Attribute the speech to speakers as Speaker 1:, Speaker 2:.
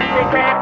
Speaker 1: Music